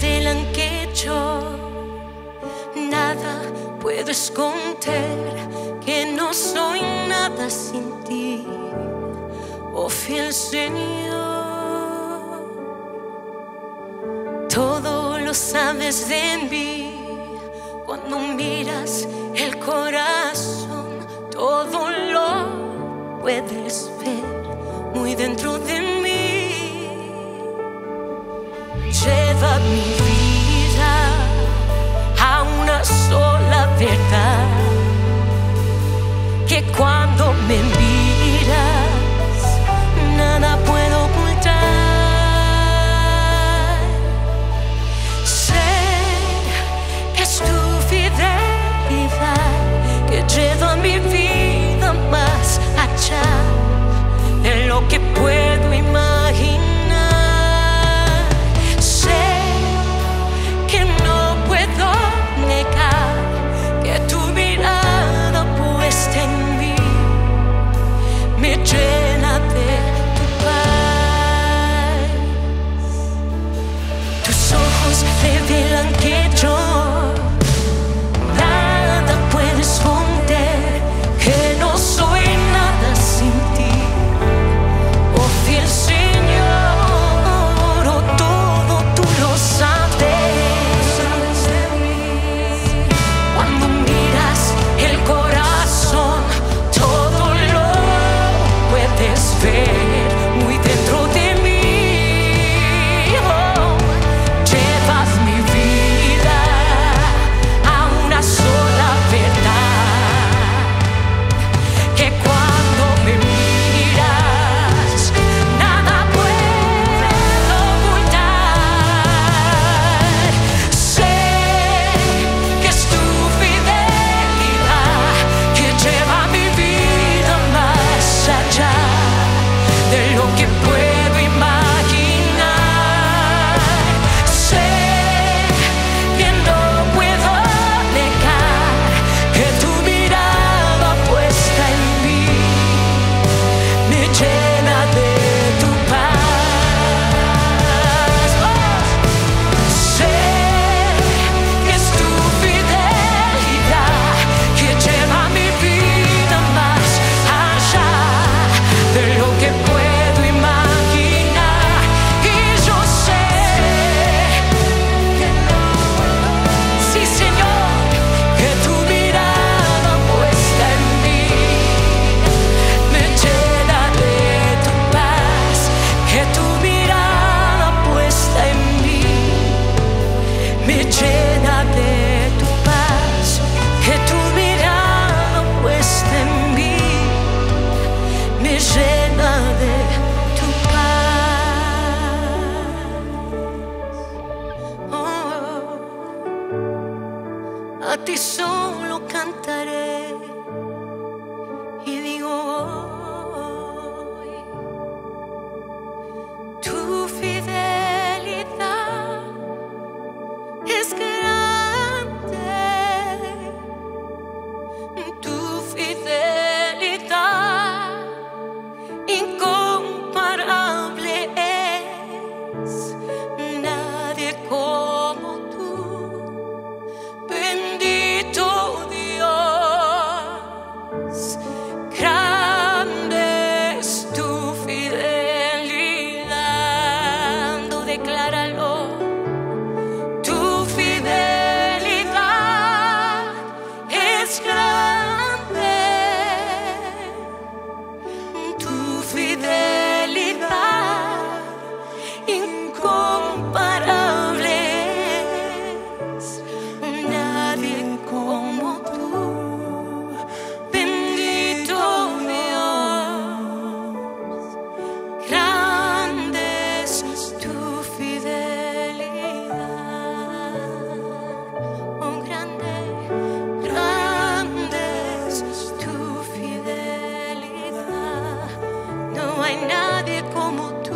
del anquecho, nada puedo esconder que no soy nada sin ti, oh fiel Señor. Todo lo sabes de mí cuando miras el corazón, todo lo puedes ver muy dentro de Lleva mi vida a una sola verdad, ti solo cantaré y digo hoy tu fidelidad es grande. Tu fidelidad incomparable es hay nadie como tú.